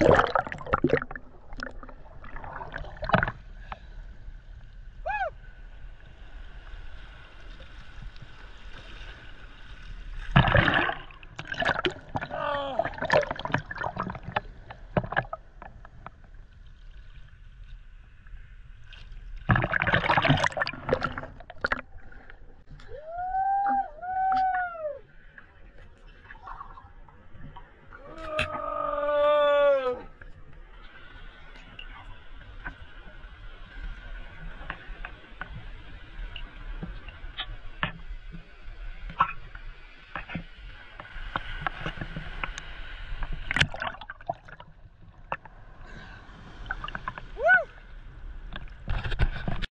you